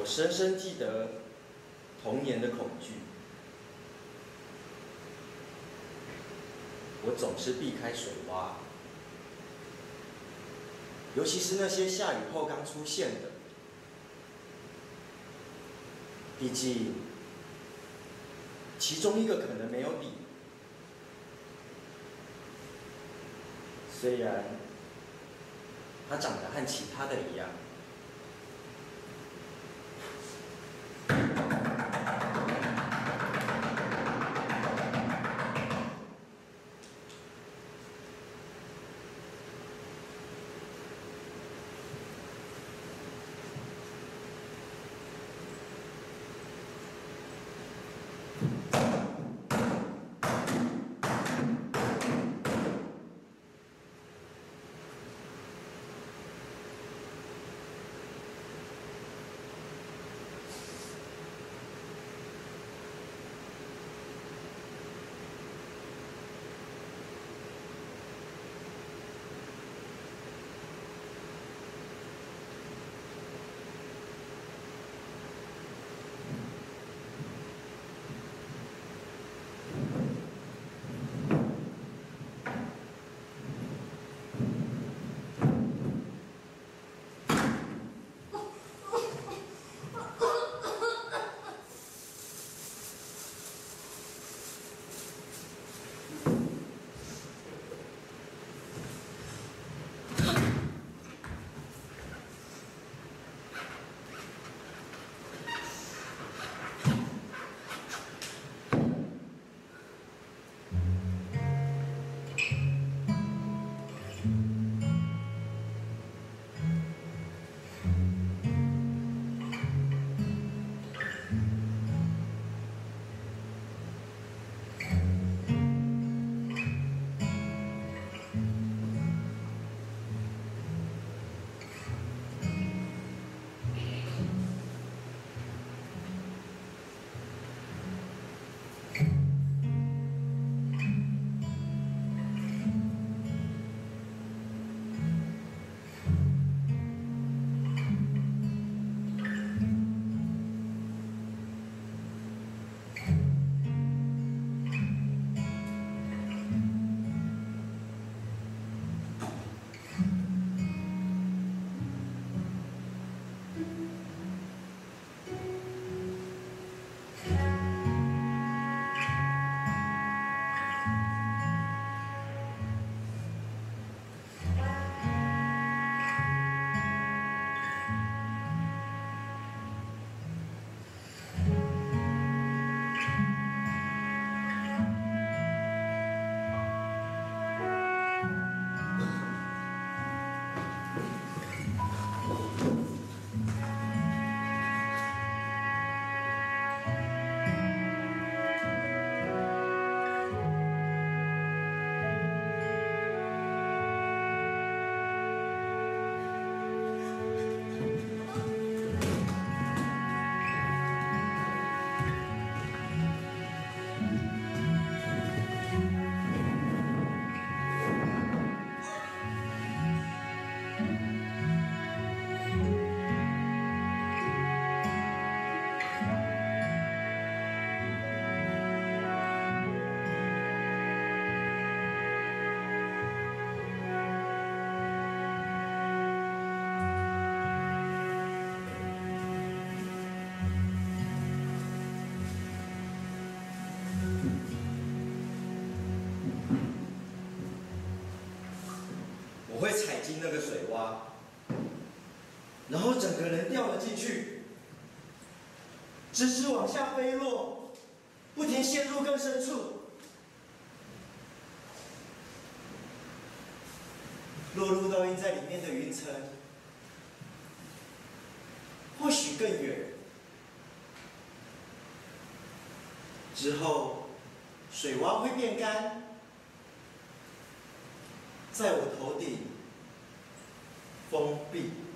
我深深记得童年的恐惧。我总是避开水洼，尤其是那些下雨后刚出现的。毕竟，其中一个可能没有底。虽然它长得和其他的一样。进那个水洼，然后整个人掉了进去，直直往下飞落，不停陷入更深处。落入倒映在里面的云层，或许更远。之后，水洼会变干，在我头顶封闭。